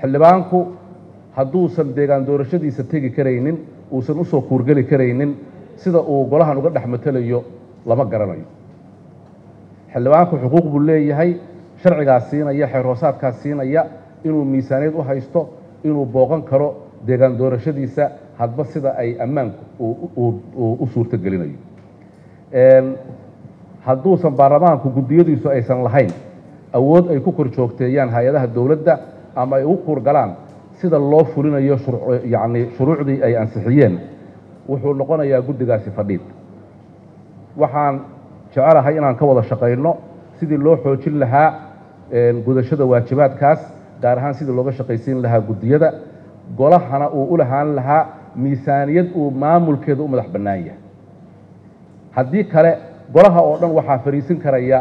xildhibaanku hadduusan deegaan doorashadiisa tegi karaynin uusan u soo kuurgeli karaynin sida uu golahan uga dhex matelayo lama garanayo. Xildhibaanku xuquuq buu leeyahay sharcigaas siinaya xeer hoosaadkaas siinaya inuu miisaaniyad u haysto inuu booqan karo deegaan doorashadiisa hadba sida ay ammaanku u suurto gelinayo hadduusan baarlamaanku guddiyadiisu aysan lahayn awood ay ku kor joogteeyaan hay'adaha dowladda ama ay ugu kuurgalaan sida loo fulinayo yacni shuruucdii ay ansixiyeen wuxuu noqonayaa guddigaasi fadhiid. Waxaan jecelahay inaan ka wada shaqayno sidii loo xoojin lahaa gudashada waajibaadkaas gaar ahaan sidii looga shaqaysiin lahaa guddiyada. Golahana uu u lahaan lahaa miisaaniyad uu maamulkeeda u madax bannaan yahay. Haddii kale golaha oo dhan waxaa fadhiisin karaya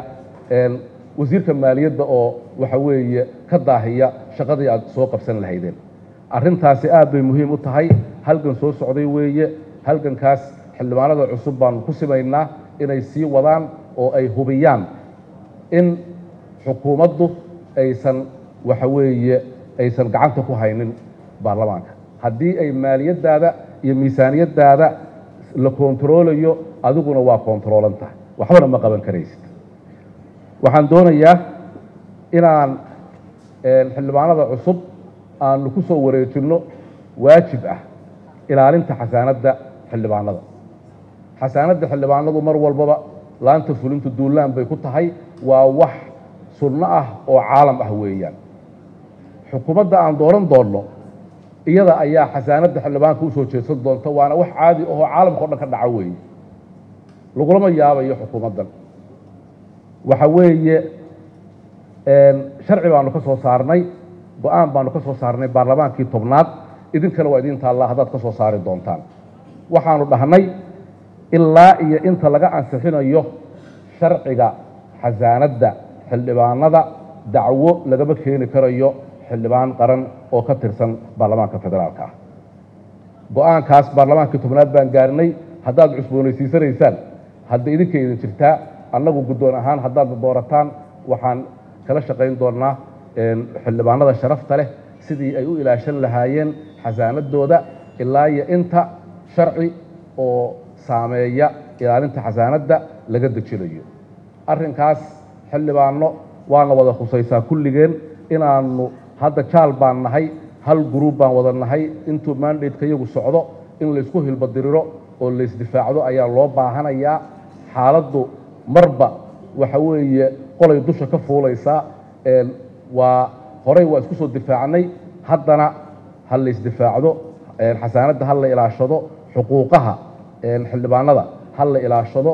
wasiirka maaliyadda oo waxa weeye ka daahiya shaqadii aad soo qabsan lahaydeen. Arrintaasi aad bay muhiim u tahay. Halgan soo socday weeye. Halgankaas xildhibaanada cusub baanu ku simaynaa inay sii wadaan oo ay hubiyaan in xukuumaddu aysan waxa weeye aysan gacanta ku haynin baarlamaanka. Haddii ay maaliyaddaada iyo miisaaniyaddaada la kontaroolayo adiguna waa kontaroolan tahay. Waxbana ma qaban karaysid. Waxaan doonayaa inaan xildhibaanada cusub aanu ku soo wareejinno waajib ah ilaalinta xasaanadda xildhibaanada. Xasaanadda xildhibaanadu mar walbaba laanta fulintu duulaan bay ku tahay waa wax sunno ah oo caalam ah weeyaan. Xukuumadda aan dooran doonno iyada ayaa xasaanadda xildhibaanka u soo jeedsan doonta waana wax caadi ahoo caalamka o dhan ka dhaco weeye. Lagulama yaabayo xukuumaddan. Waxa weeye sharci baanu ka soo saarnay go'aan baanu ka soo saarnay baarlamaankii tobnaad. Idinkana waa idin taallaa haddaad ka soo saari doontaan. Waxaanu dhahnay ilaa iyo inta laga ansixinayo sharciga xasaanadda xildhibaanada dacwo lagama keeni karayo xildhibaan qaran oo ka tirsan baarlamaanka federaalka ah. Go'aankaas baarlamaankii tobnaad baan gaarnay haddaad cusboonaysiisanaysaan hadda idinka idin jirtaa annagu guddoon ahaan haddaad doorataan waxaan kala shaqayn doonnaa xildhibaanada sharafta leh sidii ay u ilaashan lahaayeen xasaanadooda ilaa iyo inta sharci oo saameeya ilaalinta xasaanadda laga dejinayo. Arrinkaas xildhibaano waana wada khusaysaa kulligeen inaannu hadda jaal baan nahay hal guruub baan wada nahay intuu mandateka iyagu socdo in laysku hilbadiriro oo laysdifaacdo ayaa loo baahanayaa. Xaaladdu marba waxa weeye qolay dusha ka fuulaysaa waa horey waa isku soo difaacnay. Haddana ha laysdifaacdo xasaanadda ha la ilaashado xuquuqaha xildhibaanada ha la ilaashado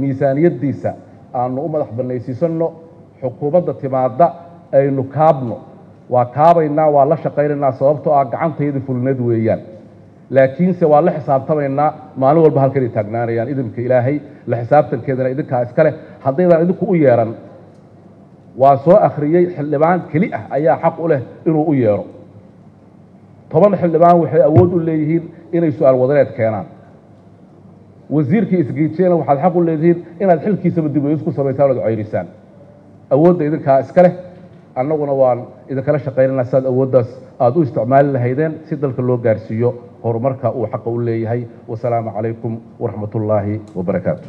miisaaniyaddiisa aanu u madax bannaysiisanno xukuumadda timaadda aynu kaabno. Waa kaabaynaa waa la shaqaynaynaa sababtoo ah gacantayda fulneed weeyaan. Laakiinse waa la xisaabtamaynaa maalin walba halkanay taagnaanayaan idinka ilaahay la xisaabtankeedana idinkaa iska leh haddaydaan idinku u yeeran waa soo akhriyey xildhibaan keli ah ayaa xaq u leh inuu u yeero. Toban xildhibaan waxay awood u leeyihiin inay su'aal wadaneed keenaan. Wasiirkii isgiijiyana waxaad xaq u leedihiin inaad xilkiisaba dib weys ku samaysaan oad ceyrisaan awoodda idinkaa iska leh annaguna waan idinkala shaqaynanaa siaad awooddaas aada u isticmaali lahaydeen si dalka loo gaarsiiyo. Horumarka uu xaqa u leeyahay. Wasalaamu calaykum waraxmat ullaahi wabarakaatu